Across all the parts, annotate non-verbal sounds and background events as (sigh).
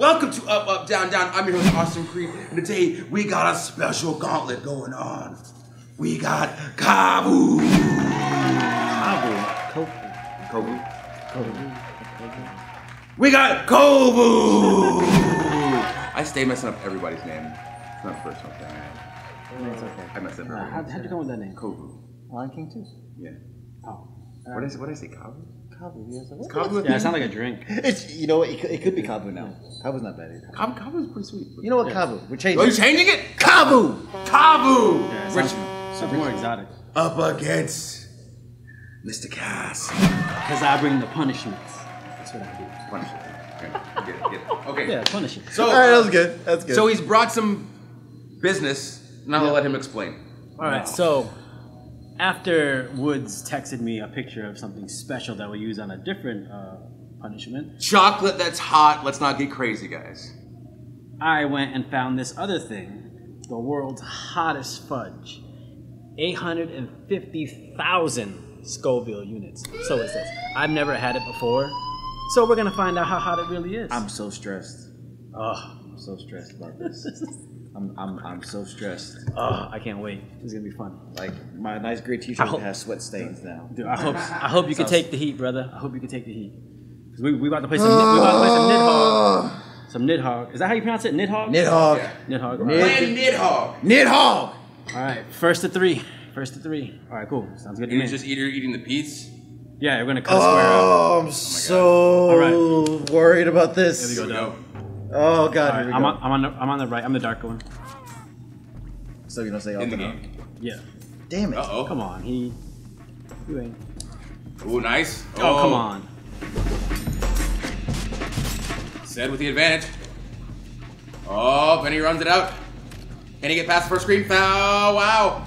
Welcome to Up, Up, Down, Down. I'm your host, Austin Creed, and today we got a special gauntlet going on. We got Kabu. Kabu. Kobu. Kobu. We got Kobu. I stay messing up everybody's name. It's not the first one. man. It's okay. I messed up Uh, how'd, how'd you come with that name? Kobu. Lion King too. Yeah. Oh. What did I, what did I say? Kabu? Kabu. Yes. What? Kabu. Yeah, it sounds like a drink. It's you know what? It could, it could be Kabu now. Kabu's not bad either. Kabu. Kabu's pretty sweet. You know what? Kabu. We're changing. Oh, Are you changing it? Kabu. Kabu. Yeah, it Rich, sounds super more exotic. up against Mr. Cass. Because I bring the punishments. That's what I do. Punish it. Okay, get it, get it. Okay. Yeah, punish it. So, All right, that was good. That's good. so he's brought some business. Now I'll let him explain. All right, so after Woods texted me a picture of something special that we use on a different uh, punishment, Chocolate that's hot. Let's not get crazy, guys. I went and found this other thing the world's hottest fudge 850,000 Scoville units. So it says. I've never had it before, so we're gonna find out how hot it really is. I'm so stressed. oh, I'm so stressed about this. (laughs) I'm, I'm, I'm so stressed. oh, I can't wait. This is gonna be fun. Like my nice gray I T-shirt hope- has sweat stains now. Dude, I hope I hope you can take the heat, brother. I hope you can take the heat. 'Cause we we about to play some we about to play some Nidhogg. Some Nidhogg. Is that how you pronounce it? Nidhogg? Nidhogg. Yeah. Nidhogg. Nid- All right. Plan Nidhogg. Nidhogg. All right. First to three. First to three. All right. Cool. Sounds good to You me. just eater eating the piece. Yeah, we're gonna cut a square out. Oh, I'm oh so worried about this. Here we go, Here dog. Oh God, All here right. we I'm go. on, I'm on the I'm on the right. I'm the darker one. So you don't say In the Alton, huh? game. Yeah. Damn it. Uh oh. Come on. He. You ain't. Ooh, nice. Oh, come on. Said with the advantage. Oh, Benny runs it out. Can he get past the first screen? Oh, wow.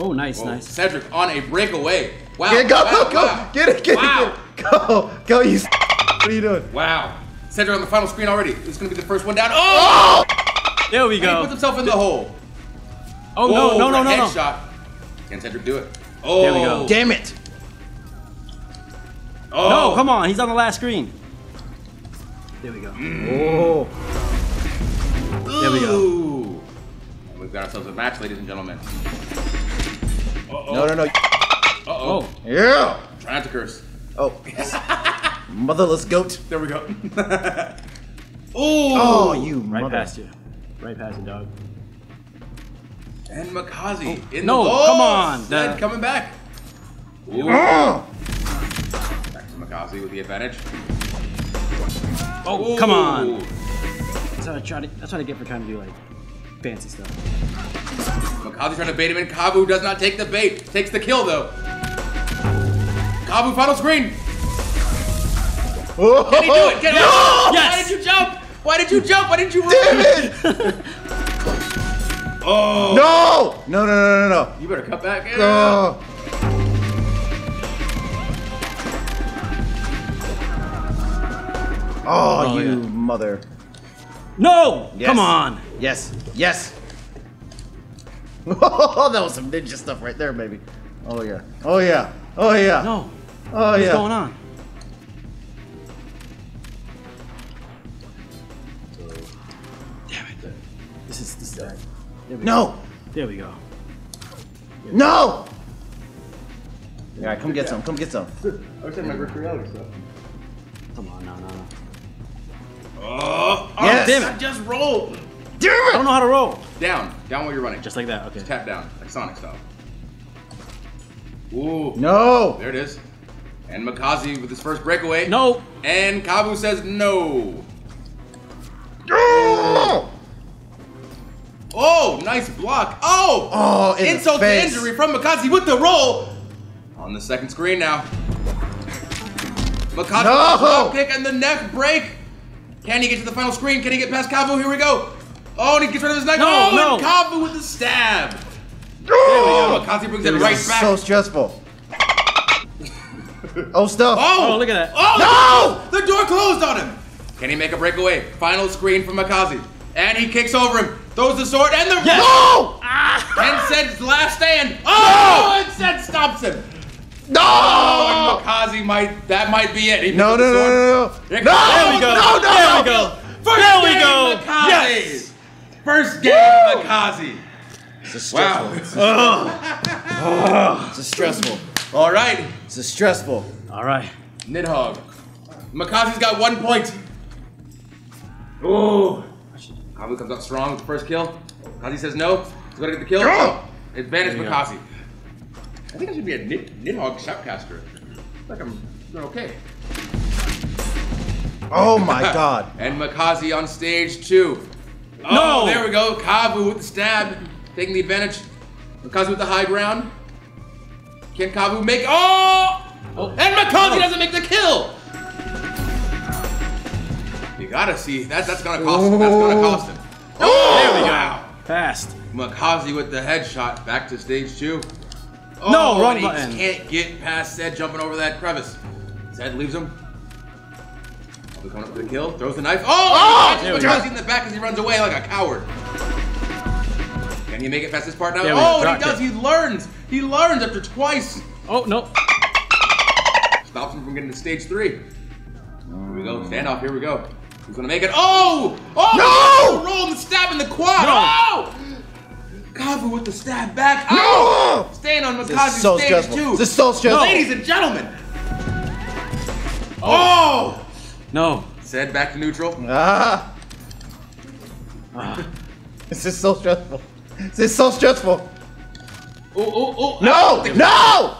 Oh, nice, Whoa, nice. Cedric on a breakaway. Wow. Get, go, wow, go, go. wow. Get it, get wow. it, get it. Go, go, you. (laughs) What are you doing? Wow. Cedric on the final screen already. It's going to be the first one down. Oh! oh! There we go. He puts himself in the hole. Oh no, no, no, no, no. Headshot. Can Cedric do it? Oh. There we go. Oh. Damn it. Oh. No, come on. He's on the last screen. There we go. Mm. Oh. There we go. And we've got ourselves a match, ladies and gentlemen. Uh-oh. No, no, no. Uh-oh. Oh, Yeah. Try not to curse. Oh. (laughs) Motherless goat. There we go. (laughs) Ooh. Oh, you right mother. past you. Right past you, dog. And Mikaze oh, in no, the come oh, on. Ced The- coming back. Ooh. Oh. Back to Mikaze with the advantage. Oh, Ooh. come on. That's what I try to. That's what I get for trying to do like fancy stuff. Mikaze trying to bait him in. Kabu does not take the bait. Takes the kill though. Kabu final screen. Oh. Can he do it? Can he? No! Yes! Why did you jump? Why did you jump? Why did you run? Damn it. (laughs) Oh. No. No, no, no, no, no. You better cut back. Yeah. Oh. Oh, Oh, you yeah. mother. No, Yes. come on. Yes. Yes. Oh, (laughs) that was some ninja stuff right there, baby. Oh yeah. Oh yeah. Oh yeah. No, Oh what's yeah. going on? Bad. There we go. No. There we go. No. All right, come get some. Come get some. I was saying my virtual reality stuff. Come on, no, no, no. Oh, oh Yes. damn it! I Just roll Damn it! I don't know how to roll. down, down while you're running. Just like that. Okay. tap down, like Sonic style. Ooh, No. there it is. And Mikaze with his first breakaway. No. And Kabu says no. Oh. Oh, nice block. Oh! Oh, in the Insult to injury from Mikaze with the roll. On the second screen now. Mikaze No! with the drop kick and the neck break. Can he get to the final screen? Can he get past Kabu? Here we go. Oh, and he gets rid of his neck. No, oh, no. and Kabu with the stab. There we Oh, go. Mikaze brings There it right back. So stressful. oh stuff. Oh! Oh, look at that. Oh! No! The door closed on him! Can he make a breakaway? Final screen from Mikaze. And he kicks over him, throws the sword, and the ah! No! And Ced's last stand. Oh! And Ced stops him. No! Oh, and Mikaze might. That might be it. He No, no, no, no, no. There No! There we go. No, no, there no. we go. First there we go. Mikaze. Yes. First game, Mikaze. It's Wow. stressful. (laughs) It's stressful. All right, It's stressful. All right. Nidhogg. Mikaze's got one point. Ooh. Kavu comes up strong with the first kill. Mikaze says no. He's gonna get the kill. Go! Advantage go. Mikaze. I think I should be a Nid- Nidhogg shoutcaster. Like I'm doing okay. Oh my (laughs) god. And Mikaze on stage two. Oh, No! there we go. Kavu with the stab, taking the advantage. Mikaze with the high ground. Can Kavu make? Oh! Oh. And Mikaze No. doesn't make the kill. You gotta see that. That's gonna cost him. That's gonna cost him. (gasps) Oh, There we go. Wow. Fast. Mikaze with the headshot back to stage two. Oh, No, wrong he button. can't get past Ced jumping over that crevice. Ced leaves him. Kavu coming up for the kill. Throws the knife. Oh! oh! oh! There Oh! Mikaze in the back as he runs away like a coward. Can he make it past this part now? There we go. Oh, and he does. kick. He learns. He learns after twice. Oh no. Stops him from getting to stage three. Here we go. Stand Standoff. Here we go. Who's gonna make it? Oh! Oh! No! Roll and stab in the quad. No! Oh! Kavu with the stab back. No! Oh! Staying on is so stage stressful. two. This is so stressful. Ladies and gentlemen. Oh! No. Said back to neutral. Ah. Ah. (laughs) This is so stressful. This is so stressful. Oh, oh, oh. No! No!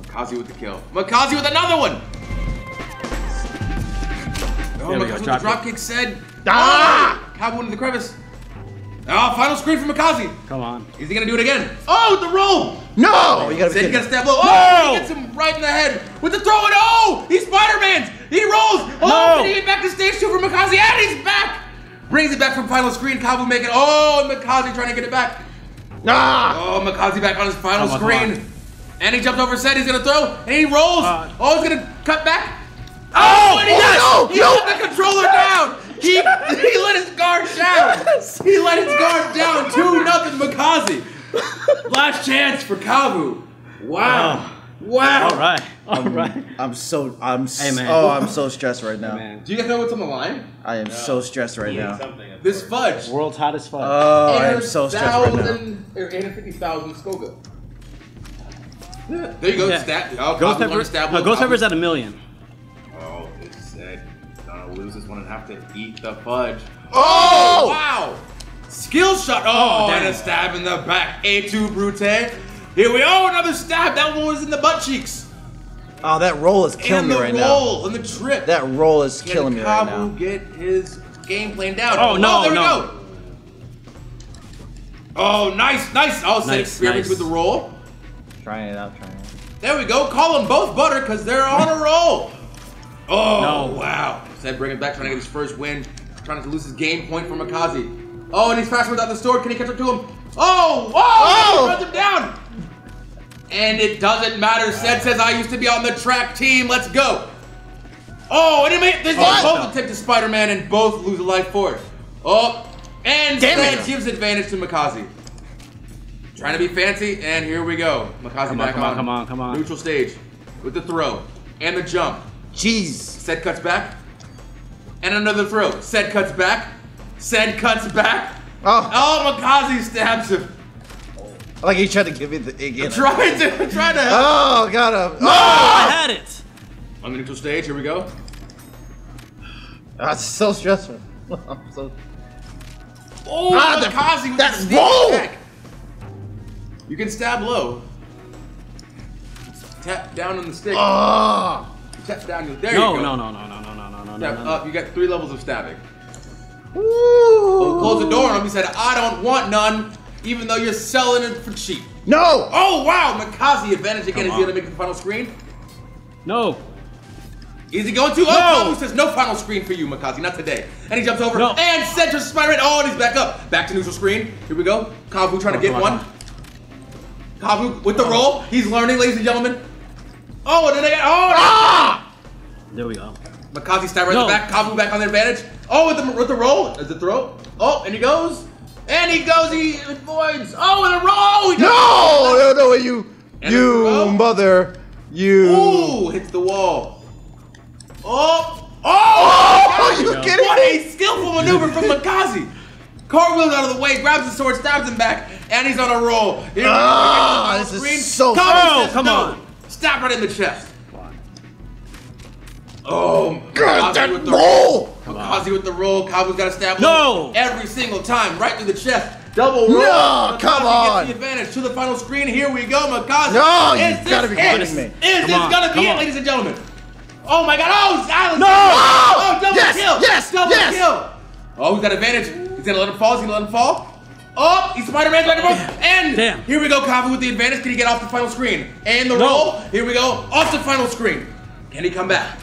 Mikaze with the kill. Mikaze with another one. Oh, There we Mikaze go, with drop the drop kick said. Ah! Oh! Kavu into the crevice. Oh, final screen for Mikaze. Come on. Is he gonna do it again? Oh, the roll! No! You gotta Said be he got a kidding. stab low. Oh, No! he gets him right in the head with the throw and oh! He's Spider-Man! He rolls! Oh, No! can he get back to stage two for Mikaze? And he's back! Brings it back from final screen. Kabu making oh, and Mikaze trying to get it back. Ah! Oh, Mikaze back on his final Come on, come screen. And he jumps over set. He's gonna throw, and he rolls. Uh, oh, he's gonna cut back. Oh, oh and he Oh, does! no, He no. let the controller down. He he let his guard (laughs) down. He let his guard down. Two nothing, Mikaze. (laughs) Last chance for Kavu. Wow. Oh. Wow. All right. All right. I'm so I'm Hey, man. oh I'm so stressed right now. Man. Do you guys know what's on the line? I am so stressed right now. This fudge. World's hottest fun. Oh, I am so stressed right now. 800,000 or 850,000 Scoville. There you go, Yeah. stat. Oh, Ghost Kavu Pepper. wanna stab No. Ghost Kavu- Pepper's at a million. Lose this one and have to eat the fudge. Oh! oh wow! Skill shot. Oh, Oh, and a stab in the back. A2 Brute. Here we go. Another stab. That one was in the butt cheeks. Oh, that roll is killing me right now. And the roll and the trip. That roll is Can killing me right Kabu now. get his game plan down? Oh, no, oh, there no. we go. Oh, nice, nice. I'll say Nice, experiment nice. with the roll. Trying it out, trying it out. There we go. Call them both butter because they're on a roll. Oh, No. wow. Ced bring it back, trying to get his first win. Trying to lose his game point for Mikaze. Oh, and he's faster without the sword. Can he catch up to him? Oh, whoa! Oh! He runs him down. And it doesn't matter. Ced says I used to be on the track team. Let's go. Oh, and he made this What? both attempt to Spider-Man and both lose a life force. Oh, and Damn it. gives advantage to Mikaze. Trying to be fancy, and here we go. Mikaze Come on, back come on, come on, come on. Neutral stage with the throw and the jump. Jeez. Ced cuts back. And another throw. Ced cuts back. Ced cuts back. Oh, Oh, Mikaze stabs him. like he tried to give me the again. Trying to (laughs) trying to help. Oh, got him. I Oh, had it. On the neutral stage, here we go. that's so stressful. (laughs) I'm so. Oh, Ah, Mikaze with that the sneak roll! attack. You can stab low. Tap down on the stick. Oh. Tap down. There No, you go. no, no, no, no, no, no, no, no, no, no. up. You got three levels of stabbing. Ooh. Oh, close the door on him. He said, I don't want none, even though you're selling it for cheap. No. Oh, wow. Mikaze advantage again. Come Is he going to make it the final screen? No. Is he going to? No. Oh, Kabu says no final screen for you, Mikaze, not today. And he jumps over No. and center Spider-Man. Oh, and he's back up. Back to neutral screen. Here we go. Kabu trying to get Come on, one. Kabu with the roll. He's learning, ladies and gentlemen. Oh, and then they got. Oh, Ah. There we go. Mikaze stab right in No. the back. Kabu back on the advantage. Oh, with the with the roll. Is the throw? Oh, and he goes. And he goes. He avoids. Oh, and a roll. He No, no, no, you, And you mother, You. Ooh, hits the wall. Oh! Oh! Oh, you kidding What a skillful maneuver from Mikaze! Cartwheels out of the way, grabs his sword, stabs him back, and he's on a roll. Here we go, Ah, against the this is so Kavu Oh, says come on. Stab right in the chest. Oh, God, that with the roll. Mikaze with the roll. Kabu's got to stab No. him every single time, right through the chest. Double roll. No, Mikaze come gets the advantage to the final screen. Here we go, Mikaze. No, you Is this gotta be it? kidding me. Is Come this on, gonna be come it, on. ladies and gentlemen? Oh my God! Oh, Silence! No! Oh, double Yes, kill! yes, double yes. kill! Oh, he's got advantage. He's gonna let him fall. He's gonna let him fall. Oh, he's Spider-Man, Spider-Man, and Damn. here we go, Kavu with the advantage. Can he get off the final screen? And the No. roll. Here we go, off the final screen. Can he come back?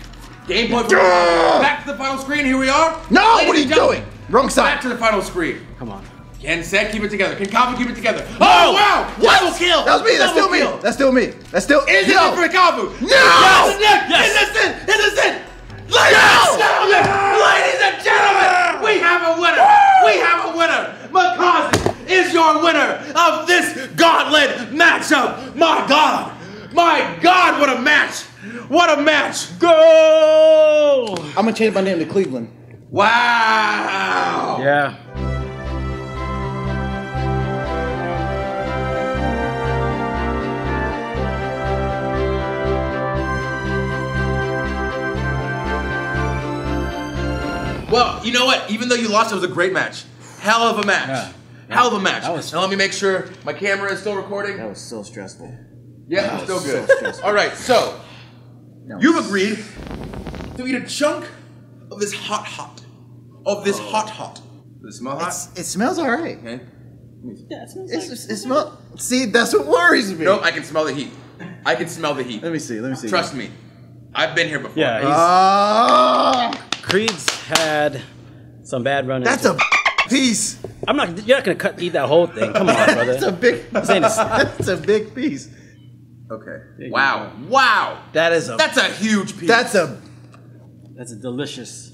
Game point for Ah. back to the final screen. Here we are. No, Ladies what are you doing? Wrong side. Back to the final screen. Come on. Can Ced keep it together? Can Kavu keep it together? Oh wow! Double kill! That was me. That's Double still me. That's still me. That's still. Is it for Kavu? No! Yes! Yes! Yes! Is this it? Is this it? Ladies and gentlemen! Ladies and gentlemen! We have a winner! We have a winner! Mikaze is your winner of this gauntlet matchup! My God! My God, what a match! What a match! Go! I'm gonna change my name to Cleveland. Wow! Yeah. Well, you know what? Even though you lost, it was a great match. Hell of a match. Yeah. Hell of a match. That was- now let me make sure my camera is still recording. That was so stressful. Yeah, it's still so good. stressful. All right, so That you've agreed to eat a chunk of this hot hot, of this hot hot. Does it smell hot? It's, it smells alright. Okay. Yeah, it smells It's like- just, it smells. See, that's what worries me. No, I can smell the heat. I can smell the heat. Let me see. Let me see. Trust me, I've been here before. Yeah, he's, Ah, Creed's had some bad run. that's a piece. I'm not. You're not gonna cut eat that whole thing. Come on, (laughs) brother. That's a big. ain't (laughs) That's a big piece. Okay. you Wow. Wow. That is a. That's a huge piece. That's a. That's a delicious,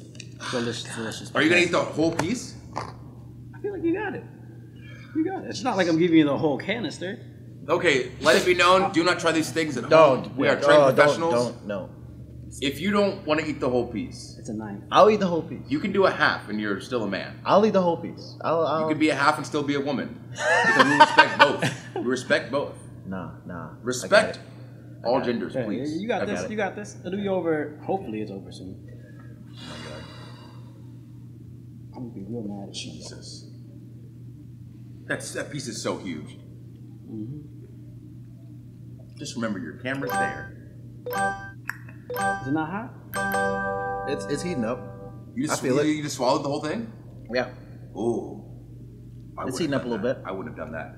delicious, delicious. Are you gonna eat the whole piece? I feel like you got it. You got it. It's not like I'm giving you the whole canister. Okay. Let it be known. Do not try these things at home. Don't. We are oh, trained don't, professionals. Don't. No. If you don't want to eat the whole piece, It's a nine. I'll eat the whole piece. you can do a half, and you're still a man. I'll eat the whole piece. I'll. I'll You could be a half and still be a woman. (laughs) Because we respect both. We respect both. Nah, nah. Respect all got it. genders, Yeah, please. you got I this. it. you got this. It'll be over. Hopefully, it's over soon. Oh I'm gonna be real mad at you. Jesus. That's that piece is so huge. Mhm. Just remember your camera's there. Is it not hot? It's it's heating up. You just I feel it. You just swallowed the whole thing? Yeah. Ooh. I It's heating up a little that. bit. I wouldn't have done that.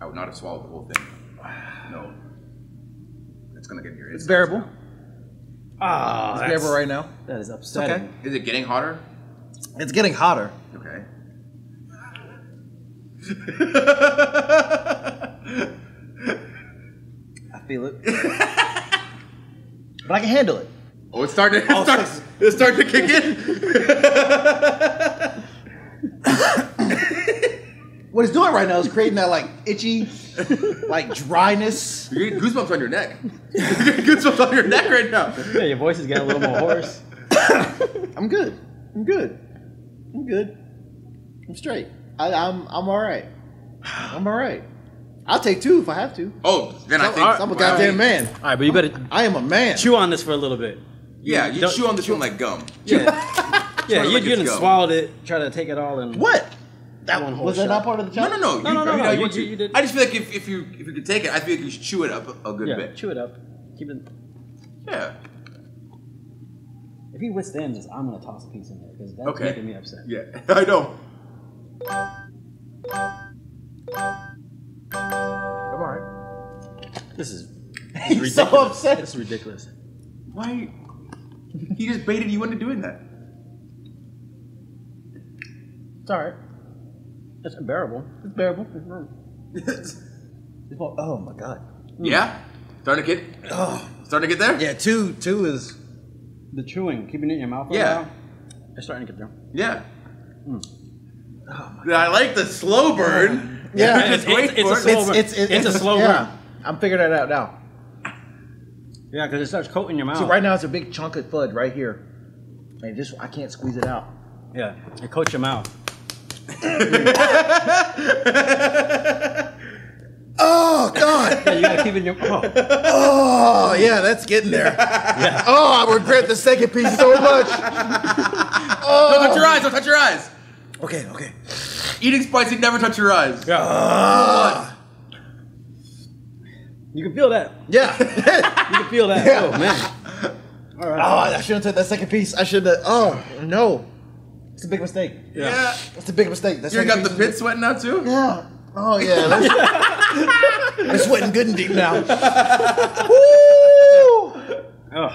I would not have swallowed the whole thing. No. It's gonna get in your It's bearable. now. Ah, It's bearable right now. That is upsetting. okay. Is it getting hotter? It's getting hotter. Okay. (laughs) I feel it. but I can handle it. Oh, it's starting. To, it's, starting, it's starting to kick in. (laughs) What it's doing right now is creating that like itchy, like dryness. You're getting goosebumps on your neck. You're getting goosebumps on your neck right now. Yeah, your voice is getting a little more hoarse. (coughs) I'm good. I'm good. I'm good. I'm straight. I, I'm I'm all right. I'm all right. I'll take two if I have to. Oh, then I think I'm a goddamn man. All right, but you better I am a man. chew on this for a little bit. Yeah, you Don't- chew on this one like gum. Yeah, (laughs) yeah. it You like you didn't gum. swallowed it, try to take it all and What? That One whole was that not part of the No, challenge? no, no. No, you, no, no, I mean, no, I, you- want you- you did. I just feel like if, if you if you could take it, I feel like you should chew it up a, a good yeah, bit. chew it up. Keep it. Yeah. If he withstands this, I'm gonna toss a piece in there because that's Okay. making me upset. Yeah. (laughs) I know. I'm all right. This is (laughs) He's so upset. This is ridiculous. Why? He just baited you into doing that. It's all right. It's unbearable. It's bearable. It's all- (laughs) oh my god. Hmm. yeah. Starting to get. Oh. Starting to get there. Yeah, two two is The chewing, keeping it in your mouth. For Yeah. While, it's starting to get there. Yeah. Hmm. I like the slow burn. (laughs) Yeah, Just it's, wait it's, it's for a it. slow it's burn. it's it's, It's a slow yeah. burn. I'm figuring that out now. Yeah, because it starts coating your mouth. See, right now it's a big chunk of fudge right here. And just I can't squeeze it out. Yeah, it coats your mouth. (laughs) Oh God! Yeah, you gotta keep in your. Oh, Oh yeah, that's getting there. yeah. Oh, I regret the second piece so much. Don't touch your eyes. Don't touch your eyes. Okay, okay. Eating spicy, never touch your eyes. Ah. You can feel that. Yeah. (laughs) You can feel that. Yeah. Oh man. All oh. I shouldn't have took that second piece. I should have. Oh no, it's a big mistake. Yeah. It's a big mistake. That You second got the piece pit is- sweating now too? Yeah. Oh yeah. (laughs) That's, they're sweating good and deep now. (laughs) Woo! Oh.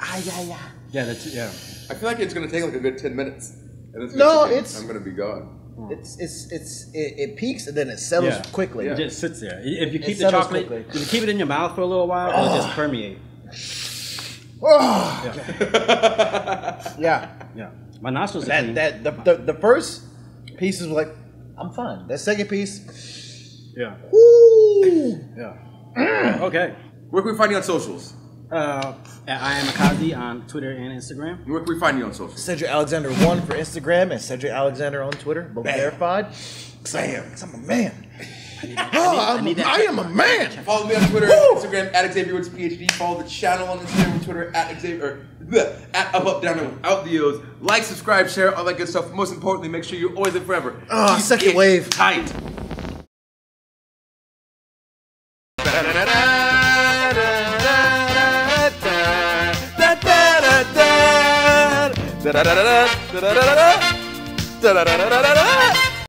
Ah, yeah, yeah. Yeah, that's yeah. I feel like it's gonna take like a good ten minutes. And it's No, gonna- it's- I'm gonna be gone. It's it's it's it, it peaks and then it settles Yeah. quickly. It just sits there. If you keep the chocolate, quickly. if you keep it in your mouth for a little while, it'll just (sighs) permeate. Oh, Yeah. yeah. Yeah. My nostrils That clean. that the, the the first piece is like I'm fine. That second piece, Yeah. woo! Yeah. okay. Where can we find you on socials? Uh, at I am Mikaze on Twitter and Instagram. Where can we find you on socials? Cedric Alexander one for Instagram and Cedric Alexander on Twitter, both verified. Bam, 'cause I'm a man. Oh, I'm, need that I am a man. Follow me on Twitter, Woo! Instagram at Xavier Woods PhD. Follow the channel on Instagram and Twitter at Xavier or bleh, at Up Up Down Down without the O's. Like, subscribe, share, all that good stuff. Most importantly, make sure you're always and forever. Oh, keep second wave. tight. Da da da da da da da da da da da da da da da